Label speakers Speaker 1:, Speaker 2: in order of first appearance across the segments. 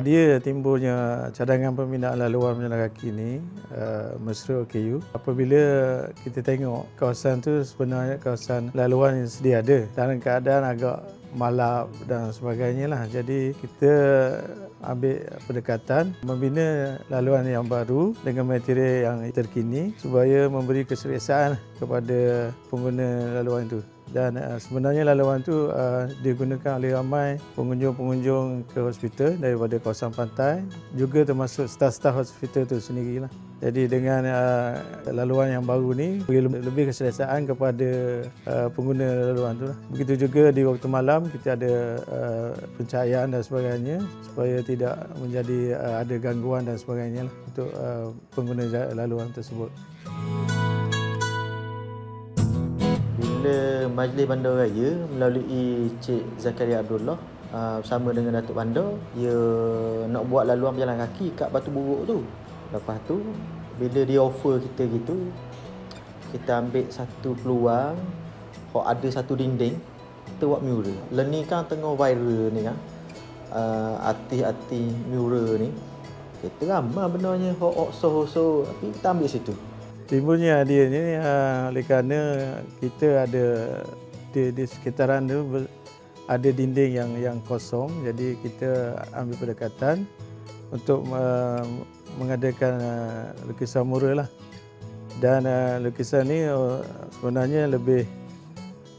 Speaker 1: Dia timbulnya cadangan pembinaan laluan berjalan kaki ni uh, mesra OKU. Apabila kita tengok kawasan tu sebenarnya kawasan laluan yang sedia ada dalam keadaan agak malap dan sebagainya lah. Jadi kita ambil pendekatan membina laluan yang baru dengan material yang terkini supaya memberi keselesaan kepada pengguna laluan itu. Dan uh, sebenarnya laluan itu uh, digunakan oleh ramai pengunjung-pengunjung ke hospital daripada kawasan pantai juga termasuk staf-staf hospital itu sendirilah. Jadi dengan uh, laluan yang baru ni beri lebih keselesaan kepada uh, pengguna laluan tu. Lah. Begitu juga di waktu malam kita ada uh, pencahayaan dan sebagainya supaya tidak menjadi uh, ada gangguan dan sebagainya lah untuk uh, pengguna laluan tersebut.
Speaker 2: Bila Majlis Bandar Raya melalui Cik Zakaria Abdullah uh, bersama dengan Datuk Bandar dia nak buat laluan berjalan kaki kat Batu Buruk tu. Lepas tu bila dia offer kita gitu kita ambil satu peluang kalau ada satu dinding kita buat mural. Lah ni kan tengah viral ni kan uh, artis-artis mural ni. Kita ramai benarnya so so tapi kita ambil situ
Speaker 1: timbulnya ni uh, oleh kerana kita ada di, di sekitaran tu ada dinding yang yang kosong. Jadi kita ambil pendekatan untuk uh, mengadakan uh, lukisan mural lah. Dan uh, lukisan ni uh, sebenarnya lebih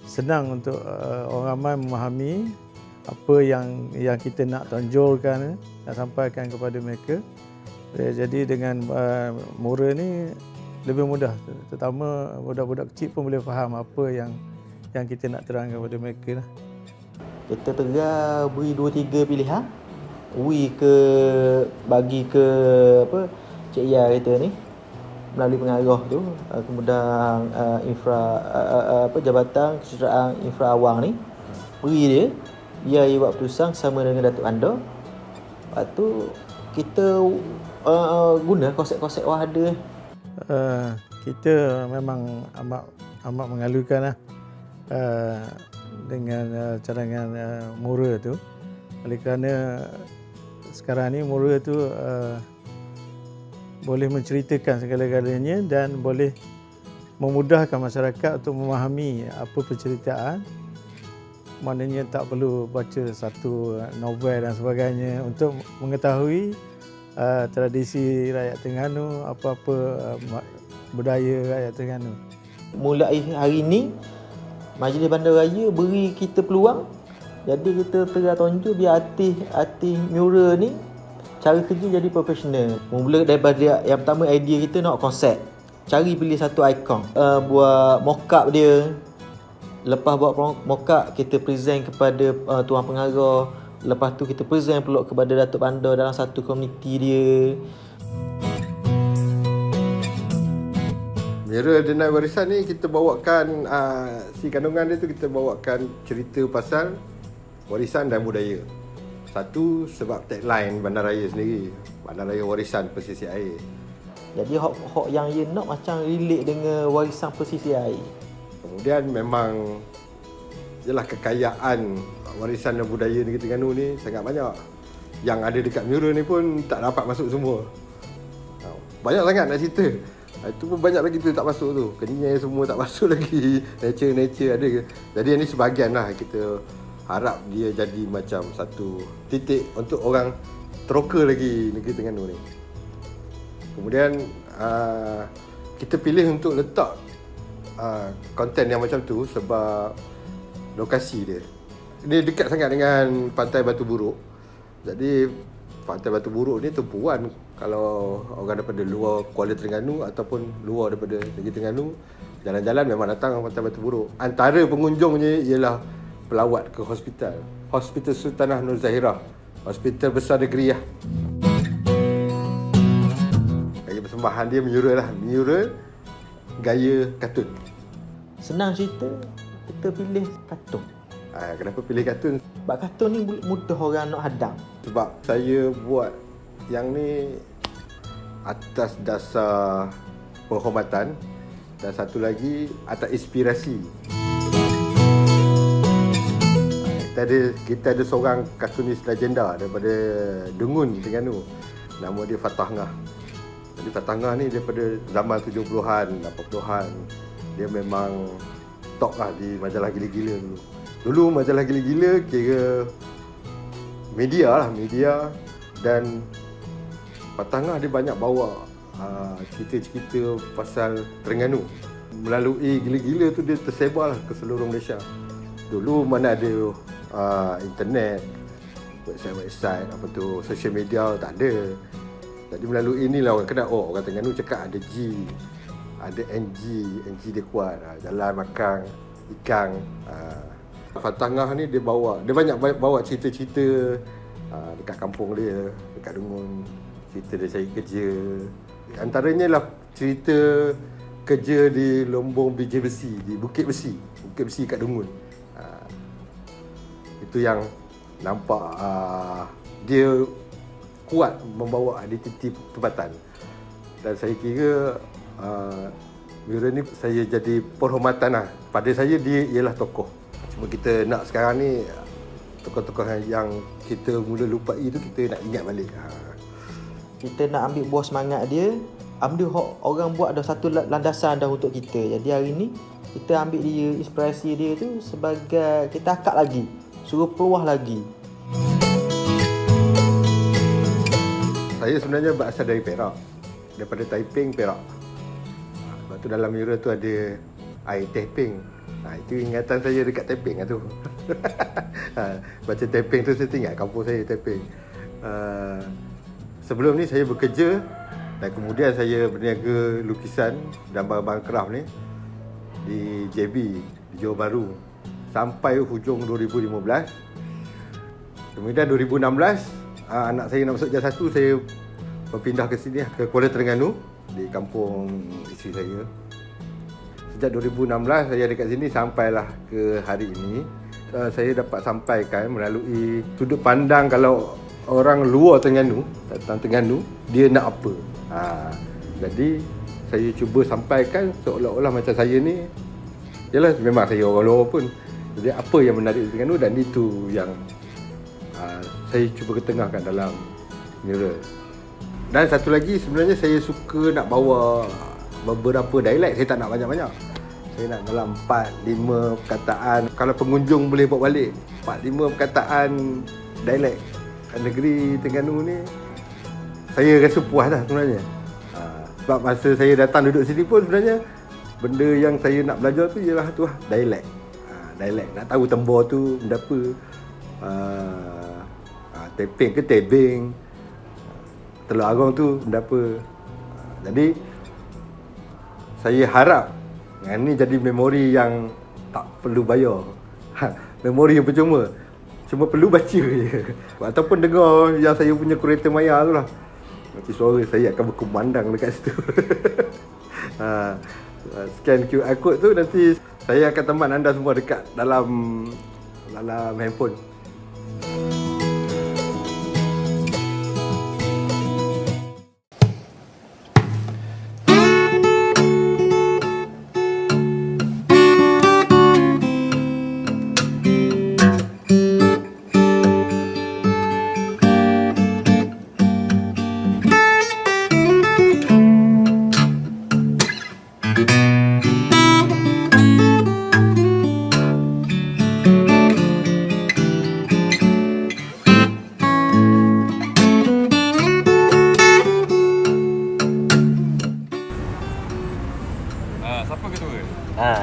Speaker 1: senang untuk uh, orang ramai memahami apa yang yang kita nak tonjolkan nak sampaikan kepada mereka. Jadi dengan uh, mural ni lebih mudah terutama budak-budak kecil pun boleh faham apa yang yang kita nak terangkan kepada mereka lah.
Speaker 2: Kita terah beri dua tiga pilihan. Ui ke bagi ke apa Cik Ya kita ni melalui pengarah tu uh, kemudian uh, infra uh, uh, apa jabatan kesejahteraan infra awang ni beri dia dia ia buat keputusan sama dengan Datuk Anda lepas tu kita uh, guna konsep-konsep wahada
Speaker 1: uh, kita memang amat amat mengalukan uh, dengan uh, cadangan uh, mura tu. Oleh kerana sekarang ni mura tu uh, boleh menceritakan segala-galanya dan boleh memudahkan masyarakat untuk memahami apa penceritaan. Maknanya tak perlu baca satu novel dan sebagainya untuk mengetahui uh, tradisi rakyat Terengganu, apa-apa uh, budaya rakyat Terengganu.
Speaker 2: Mulai hari ini, Majlis Bandar Raya beri kita peluang. Jadi kita tengah tunjuk biar artis-artis mural ni cara kerja jadi profesional. Mula daripada yang pertama idea kita nak konsep. Cari pilih satu ikon. Uh, buat mock-up dia. Lepas buat mock-up, kita present kepada uh, tuan pengarah Lepas tu kita present pula kepada Datuk Bandar dalam satu komuniti dia.
Speaker 3: Mira Denai Warisan ni kita bawakan uh, si kandungan dia tu kita bawakan cerita pasal warisan dan budaya. Satu sebab tagline Bandaraya sendiri. Bandaraya Warisan Pesisir Air.
Speaker 2: Jadi hok-hok yang ia nak macam relate dengan warisan pesisir air.
Speaker 3: Kemudian memang ialah kekayaan warisan dan budaya negeri Terengganu ni sangat banyak. Yang ada dekat mural ni pun tak dapat masuk semua. Banyak sangat nak cerita. Itu pun banyak lagi tu tak masuk tu. Kenyai semua tak masuk lagi. Nature-nature ada. Jadi ini sebahagian lah kita harap dia jadi macam satu titik untuk orang teroka lagi negeri Terengganu ni. Kemudian uh, kita pilih untuk letak konten yang macam tu sebab lokasi dia dia dekat sangat dengan pantai Batu Buruk. Jadi pantai Batu Buruk ni tumpuan kalau orang daripada luar Kuala Terengganu ataupun luar daripada negeri Terengganu jalan-jalan memang datang pantai Batu Buruk. Antara pengunjungnya ialah pelawat ke hospital. Hospital Sultanah Nur Zahirah. Hospital besar negeri lah. Gaya persembahan dia mural lah. Mural gaya kartun.
Speaker 2: Senang cerita, kita pilih kartun.
Speaker 3: Ha, kenapa pilih kartun?
Speaker 2: Sebab kartun ni mudah orang nak hadang.
Speaker 3: Sebab saya buat yang ni atas dasar penghormatan dan satu lagi atas inspirasi. Kita ada kita ada seorang kartunis legenda daripada Dengun Terengganu. Nama dia Fatah Ngah. Jadi Fatah Ngah ni daripada zaman 70-an, 80-an. Dia memang top lah di majalah gila-gila dulu. Dulu majalah gila-gila kira media lah, media dan Fatah Ngah dia banyak bawa uh, cerita-cerita pasal Terengganu. Melalui gila-gila tu dia tersebar lah ke seluruh Malaysia. Dulu mana ada uh, internet, website-website, apa tu, social media tak ada. Jadi melalui inilah orang kenal, oh orang Terengganu cakap ada G, ada NG, NG dia kuat. Uh, jalan makan, ikan. Uh, Fatangah ni dia bawa, dia banyak bawa cerita-cerita uh, dekat kampung dia, dekat Dungun. Cerita dia cari kerja. Antaranya lah cerita kerja di Lombong Biji Besi, di Bukit Besi. Bukit Besi kat Dungun. Uh, itu yang nampak uh, dia kuat membawa identiti tempatan. Dan saya kira uh, Mira ni saya jadi penghormatan lah. Pada saya dia ialah tokoh. Cuma kita nak sekarang ni tokoh-tokoh yang kita mula lupai tu kita nak ingat balik. Ha.
Speaker 2: Kita nak ambil buah semangat dia, ambil orang buat ada satu landasan dah untuk kita. Jadi hari ni kita ambil dia inspirasi dia tu sebagai kita akak lagi, suruh peluah lagi.
Speaker 3: Saya sebenarnya berasal dari Perak. Daripada Taiping, Perak. Tu dalam mural tu ada air Taiping. Ha, itu ingatan saya dekat Taiping lah tu. ha, baca Taiping tu saya tinggal kampung saya Taiping. Uh, sebelum ni saya bekerja dan kemudian saya berniaga lukisan dan barang-barang craft ni di JB, di Johor Bahru. Sampai hujung 2015. Kemudian 2016 uh, anak saya nak masuk jas satu saya berpindah ke sini ke Kuala Terengganu di kampung isteri saya. Sejak 2016 saya dekat sini sampailah ke hari ini uh, saya dapat sampaikan melalui sudut pandang kalau orang luar Terengganu datang Terengganu dia nak apa. Ha, jadi saya cuba sampaikan seolah-olah macam saya ni Yalah memang saya orang luar pun Jadi apa yang menarik di Terengganu dan itu yang uh, saya cuba ketengahkan dalam mural. Dan satu lagi sebenarnya saya suka nak bawa beberapa dialek. Saya tak nak banyak-banyak. Saya nak dalam 4 5 perkataan. Kalau pengunjung boleh bawa balik 4 5 perkataan dialek negeri Terengganu ni saya rasa puas dah sebenarnya. Ha, sebab masa saya datang duduk sini pun sebenarnya benda yang saya nak belajar tu ialah tu lah, dialek. Ha, dialek. Nak tahu tembor tu benda apa. Uh, ke tebing telur agong tu benda apa jadi saya harap yang ni jadi memori yang tak perlu bayar. Ha, memori yang percuma. Cuma perlu baca je. Ataupun dengar yang saya punya kereta maya tu lah. Nanti suara saya akan berkumandang dekat situ. Ha, scan QR code tu nanti saya akan teman anda semua dekat dalam dalam handphone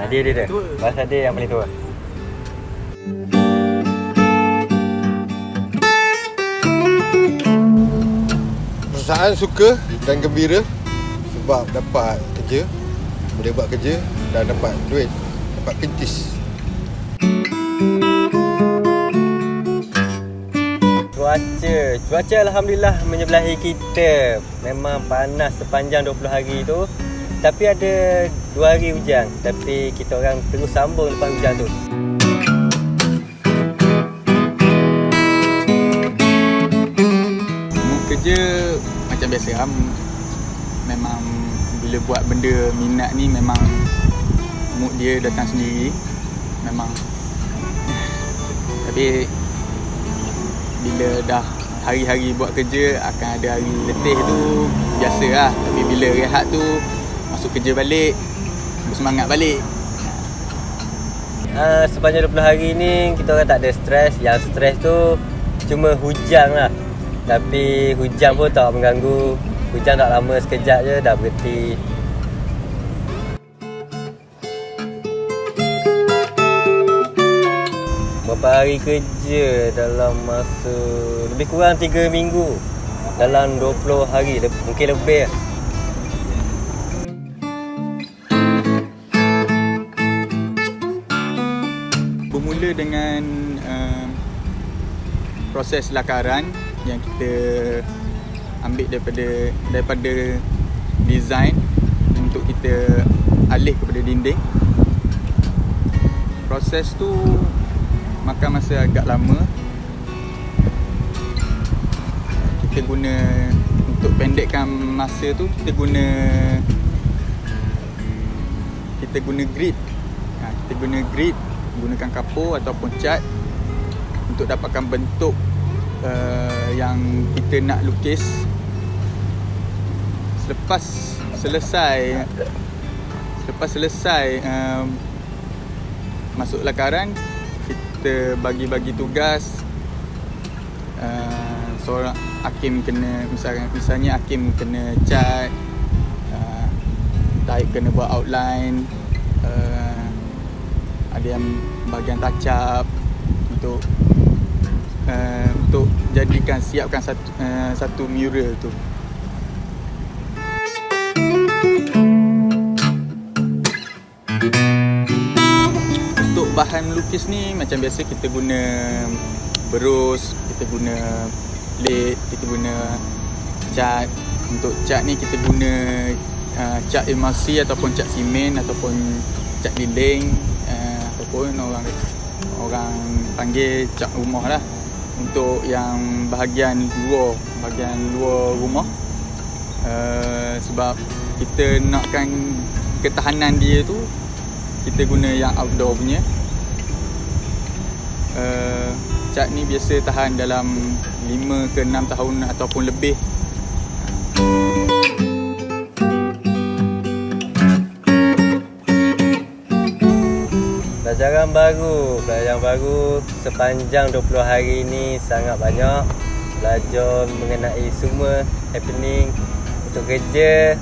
Speaker 2: dia dia dia. Bahasa dia yang paling tua.
Speaker 3: Perasaan suka dan gembira sebab dapat kerja, boleh buat kerja dan dapat duit, dapat kentis.
Speaker 2: Cuaca, cuaca alhamdulillah menyebelahi kita. Memang panas sepanjang 20 hari tu. Tapi ada dua hari hujan Tapi kita orang terus sambung lepas hujan tu.
Speaker 4: Kerja macam biasa lah Memang bila buat benda minat ni memang Mood dia datang sendiri. Memang. Tapi bila dah hari-hari buat kerja akan ada hari letih tu biasa lah. Tapi bila rehat tu masuk kerja balik bersemangat balik.
Speaker 5: Uh, sepanjang 20 hari ni kita orang tak ada stres. Yang stres tu cuma hujan lah. Tapi hujan pun tak mengganggu. Hujan tak lama sekejap je dah berhenti. Berapa hari kerja dalam masa lebih kurang 3 minggu. Dalam 20 hari, mungkin lebih lah.
Speaker 4: Bermula dengan uh, proses lakaran yang kita ambil daripada daripada design untuk kita alih kepada dinding. Proses tu makan masa agak lama. Kita guna untuk pendekkan masa tu kita guna kita guna grid. Ha, kita guna grid gunakan kapur ataupun cat untuk dapatkan bentuk uh, yang kita nak lukis. Selepas selesai selepas selesai um, masuk lakaran kita bagi-bagi tugas. Uh, seorang hakim kena misalnya misalnya hakim kena cat uh, taib kena buat outline uh, ada yang bahagian up untuk uh, untuk jadikan siapkan satu uh, satu mural tu. Untuk bahan melukis ni macam biasa kita guna berus, kita guna lead, kita guna cat. Untuk cat ni kita guna uh, cat emulsi ataupun cat simen ataupun cat dinding ataupun orang orang panggil cat rumah lah. Untuk yang bahagian luar bahagian luar rumah. Uh, sebab kita nakkan ketahanan dia tu kita guna yang outdoor punya. Uh, cat ni biasa tahan dalam 5 ke 6 tahun ataupun lebih
Speaker 5: Pelajaran baru, pelajaran baru sepanjang 20 hari ini sangat banyak Belajar mengenai semua happening untuk kerja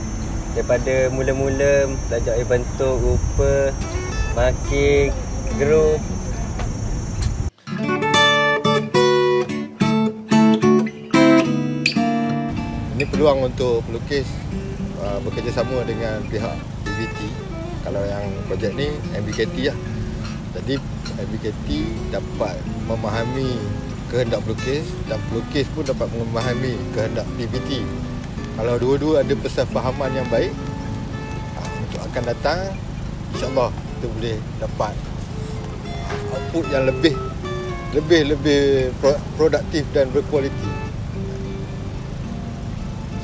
Speaker 5: Daripada mula-mula belajar bentuk, rupa, marking, group
Speaker 3: Ini peluang untuk pelukis uh, bekerjasama dengan pihak BBT. Kalau yang projek ni MBKT lah. Jadi MBKT dapat memahami kehendak pelukis dan pelukis pun dapat memahami kehendak BBT. Kalau dua-dua ada persefahaman yang baik uh, untuk akan datang insyaAllah kita boleh dapat output yang lebih lebih lebih produktif dan berkualiti.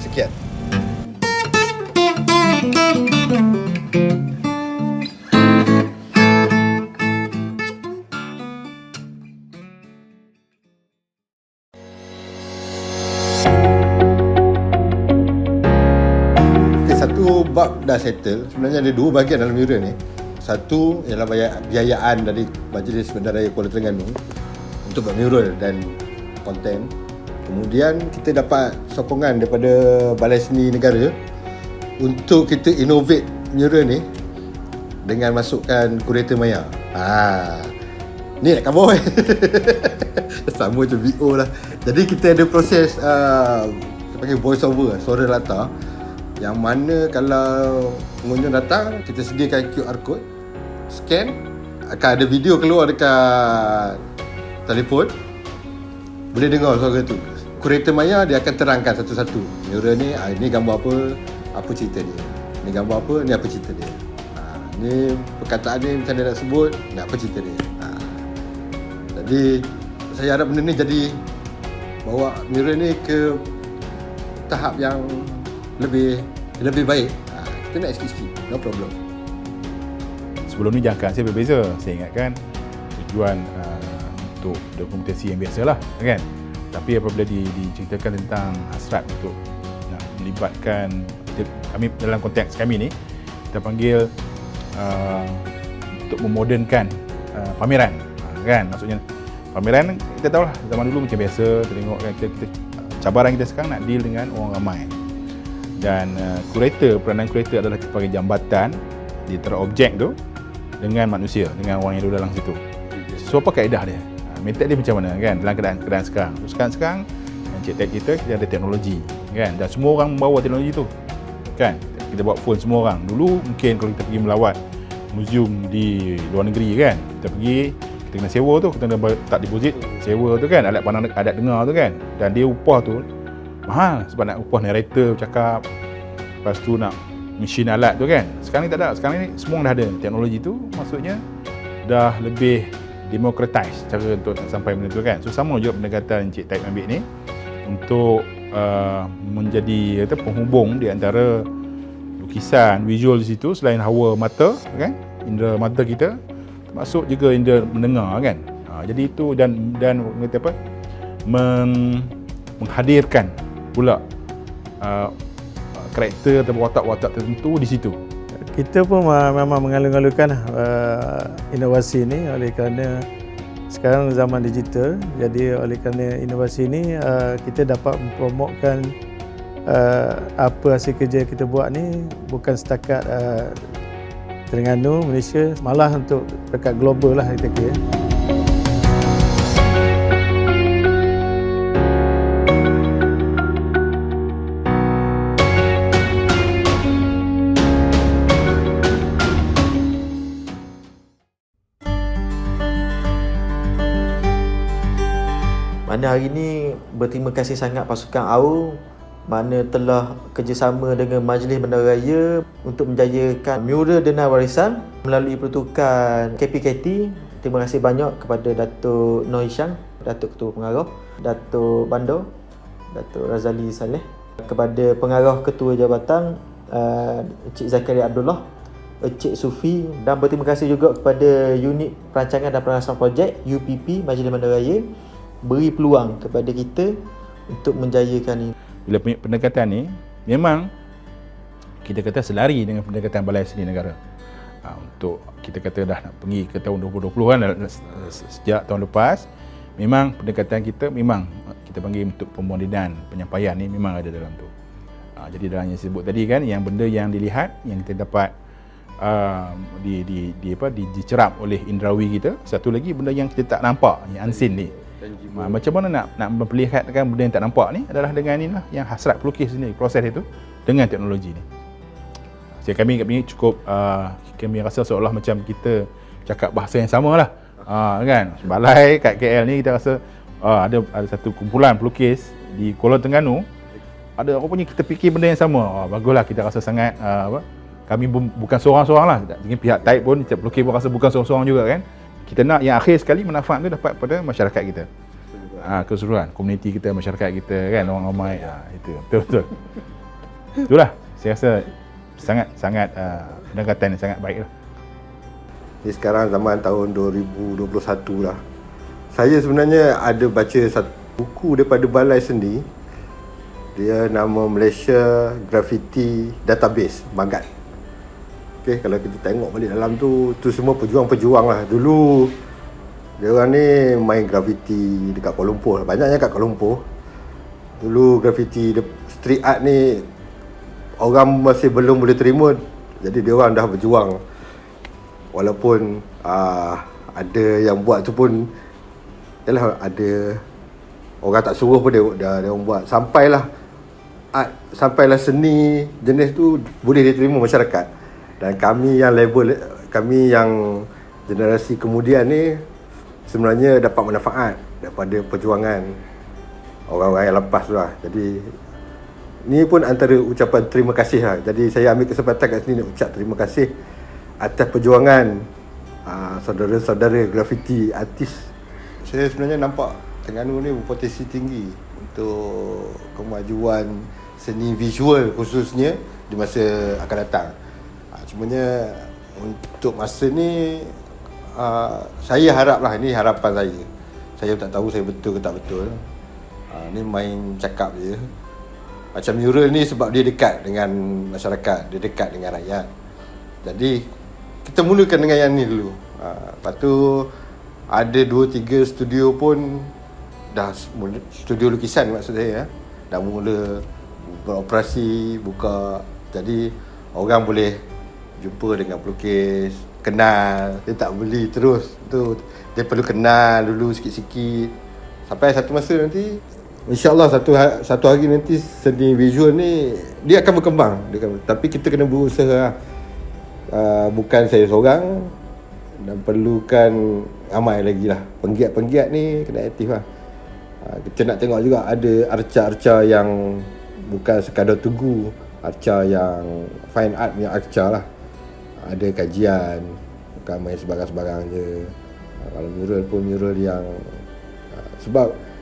Speaker 3: Sekian. Bab dah settle. Sebenarnya ada dua bahagian dalam mural ni. Satu ialah biaya- biayaan dari Majlis Bandaraya Kuala Terengganu untuk buat mural dan konten. Kemudian kita dapat sokongan daripada Balai Seni Negara untuk kita innovate mural ni dengan masukkan kurator maya. Ha. Ni nak cover eh. Sama macam VO lah. Jadi kita ada proses uh, kita panggil voice over, suara latar yang mana kalau pengunjung datang kita sediakan QR code scan akan ada video keluar dekat telefon. Boleh dengar suara tu. Kurator maya dia akan terangkan satu-satu. Mural ni ah, ini gambar apa apa cerita dia. Ni gambar apa ni apa cerita dia. Ha, ni perkataan ni macam dia nak sebut ni apa cerita dia. Ha. jadi saya harap benda ni jadi bawa mural ni ke tahap yang lebih lebih baik. Ha, kita nak sikit-sikit. No problem.
Speaker 6: Sebelum ni jangkaan saya berbeza. Saya ingatkan tujuan uh, untuk dokumentasi yang biasa lah kan? Tapi apabila di, diceritakan tentang hasrat untuk nak melibatkan kami dalam konteks kami ni kita panggil uh, untuk memodernkan uh, pameran. Uh, kan? Maksudnya pameran kita tahu lah zaman dulu macam biasa kita tengok kan kita, kita cabaran kita sekarang nak deal dengan orang ramai dan uh, kurator peranan kurator adalah sebagai jambatan. Di antara objek tu dengan manusia dengan orang yang duduk dalam situ. So apa kaedah dia. Uh, method dia macam mana kan? Dalam keadaan keadaan sekarang. Sekarang sekarang Encik Ted kita kita ada teknologi kan? Dan semua orang membawa teknologi tu kan? Kita bawa phone semua orang. Dulu mungkin kalau kita pergi melawat museum di luar negeri kan? Kita pergi kita kena sewa tu kita kena tak deposit sewa tu kan? Alat pandang adat dengar tu kan? Dan dia upah tu mahal. Sebab nak upah narrator bercakap. Lepas tu nak mesin alat tu kan. Sekarang ni tak ada. Sekarang ni semua dah ada. Teknologi tu maksudnya dah lebih democratize cara untuk nak sampai benda tu kan. So sama juga pendekatan Encik Taib ambil ni untuk uh, menjadi kata, penghubung di antara lukisan visual di situ selain hawa mata kan? Indera mata kita termasuk juga indera mendengar kan? Ha, jadi itu dan dan kata apa meng, menghadirkan pula uh, karakter atau watak-watak tertentu di situ.
Speaker 1: Kita pun memang mengalung-alungkan uh, inovasi ini oleh kerana sekarang zaman digital jadi oleh kerana inovasi ini uh, kita dapat mempromokkan uh, apa hasil kerja kita buat ni bukan setakat uh, Terengganu, Malaysia malah untuk dekat global lah kita kira.
Speaker 2: Mana hari ini berterima kasih sangat pasukan AU mana telah kerjasama dengan Majlis Bandaraya untuk menjayakan mural Dena Warisan melalui pertukaran KPKT. Terima kasih banyak kepada Datuk Noi Shang, Datuk Ketua Pengarah, Datuk Bando, Datuk Razali Saleh, kepada Pengarah Ketua Jabatan uh, Encik Zakaria Abdullah, Encik Sufi dan berterima kasih juga kepada Unit Perancangan dan Pengawasan Projek UPP Majlis Bandaraya beri peluang kepada kita untuk menjayakan ini.
Speaker 6: Bila pendekatan ni memang kita kata selari dengan pendekatan Balai Seni Negara. Ha, untuk kita kata dah nak pergi ke tahun 2020 kan sejak tahun lepas memang pendekatan kita memang kita panggil untuk pemodenan penyampaian ni memang ada dalam tu. Ha, jadi dalam yang sebut tadi kan yang benda yang dilihat yang kita dapat uh, di, di, di apa di, dicerap oleh indrawi kita satu lagi benda yang kita tak nampak yang unseen ni Ha, macam mana nak nak memperlihatkan benda yang tak nampak ni adalah dengan ni lah yang hasrat pelukis ni proses itu dengan teknologi ni. Jadi kami kat sini cukup uh, kami rasa seolah macam kita cakap bahasa yang sama lah. Uh, kan? Balai kat KL ni kita rasa uh, ada ada satu kumpulan pelukis di Kuala Tengganu ada apa punya kita fikir benda yang sama. Oh, baguslah kita rasa sangat uh, apa? Kami bukan seorang-seorang lah. Dengan pihak Taib pun, pelukis pun rasa bukan seorang-seorang juga kan kita nak yang akhir sekali manfaat tu dapat pada masyarakat kita ha, keseluruhan komuniti kita masyarakat kita kan orang ramai ha, itu betul betul itulah saya rasa sangat sangat uh, pendekatan yang sangat baik lah.
Speaker 3: Sekarang zaman tahun 2021 lah. Saya sebenarnya ada baca satu buku daripada Balai Seni. Dia nama Malaysia Graffiti Database, Bangat. Okay, kalau kita tengok balik dalam tu, tu semua pejuang-pejuang lah. Dulu, dia orang ni main graffiti dekat Kuala Lumpur. Banyaknya kat Kuala Lumpur. Dulu graffiti street art ni, orang masih belum boleh terima. Jadi dia orang dah berjuang. Walaupun uh, ada yang buat tu pun, yalah ada orang tak suruh pun dia, dia, dia orang buat. Sampailah art, sampailah seni jenis tu boleh diterima masyarakat dan kami yang label kami yang generasi kemudian ni sebenarnya dapat manfaat daripada perjuangan orang-orang yang lepas tu lah. Jadi ni pun antara ucapan terima kasih lah. Jadi saya ambil kesempatan kat sini nak ucap terima kasih atas perjuangan uh, saudara-saudara graffiti artis. Saya sebenarnya nampak Terengganu ni berpotensi tinggi untuk kemajuan seni visual khususnya di masa akan datang Cumanya untuk masa ni uh, saya haraplah ini harapan saya. saya tak tahu saya betul ke tak betul. Uh, ni main cakap je. Macam mural ni sebab dia dekat dengan masyarakat, dia dekat dengan rakyat. Jadi kita mulakan dengan yang ni dulu. Uh, lepas tu ada 2 3 studio pun dah studio lukisan maksud saya ya. Dah mula beroperasi, buka. Jadi orang boleh jumpa dengan pelukis, kenal. Dia tak beli terus. Tu dia perlu kenal dulu sikit-sikit. Sampai satu masa nanti InsyaAllah satu, ha- satu hari nanti seni visual ni Dia akan berkembang dia akan, Tapi kita kena berusaha uh, Bukan saya seorang Dan perlukan ramai lagi lah Penggiat-penggiat ni kena aktif lah uh, Kita nak tengok juga ada arca-arca yang Bukan sekadar tugu Arca yang fine art punya arca lah Ada kajian Bukan main sebarang-sebarang je uh, Kalau mural pun mural yang uh, Sebab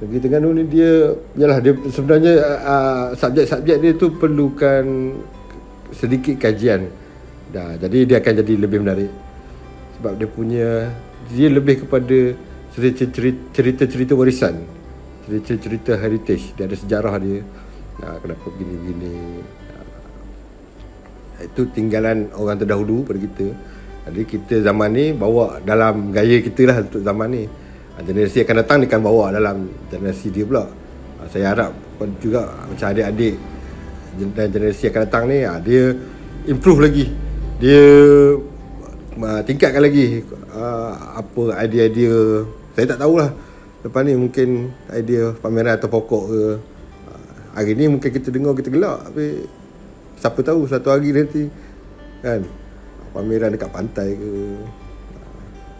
Speaker 3: Negeri Terengganu ni dia yalah dia sebenarnya uh, subjek-subjek dia tu perlukan sedikit kajian. Dah jadi dia akan jadi lebih menarik. Sebab dia punya dia lebih kepada cerita-cerita warisan. Cerita-cerita heritage. Dia ada sejarah dia. Kenapa begini-begini. Itu tinggalan orang terdahulu pada kita. Jadi kita zaman ni bawa dalam gaya kita lah untuk zaman ni. Ah, generasi akan datang dia akan bawa dalam generasi dia pula. Ah, saya harap juga macam adik-adik dan generasi akan datang ni ah, dia improve lagi. Dia tingkatkan lagi apa idea-idea. Saya tak tahulah. Lepas ni mungkin idea pameran atau pokok ke. Hari ni mungkin kita dengar kita gelak tapi siapa tahu satu hari nanti kan? Pameran dekat pantai ke?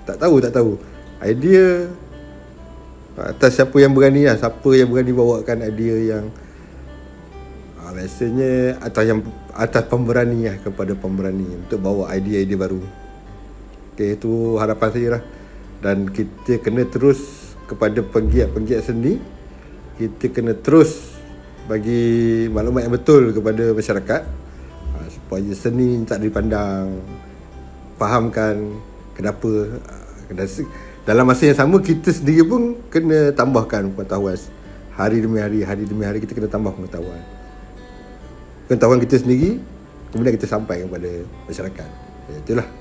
Speaker 3: Tak tahu tak tahu. Idea atas siapa yang berani lah siapa yang berani bawakan idea yang uh, biasanya atas yang atas pemberani lah kepada pemberani untuk bawa idea-idea baru. Okay, itu harapan saya lah. Dan kita kena terus kepada penggiat-penggiat seni kita kena terus bagi maklumat yang betul kepada masyarakat. Uh, supaya seni tak dipandang fahamkan kenapa uh, dalam masa yang sama kita sendiri pun kena tambahkan pengetahuan. Hari demi hari hari demi hari kita kena tambah pengetahuan. Pengetahuan kita sendiri kemudian kita sampaikan kepada masyarakat. Itulah